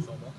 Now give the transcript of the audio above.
sombre.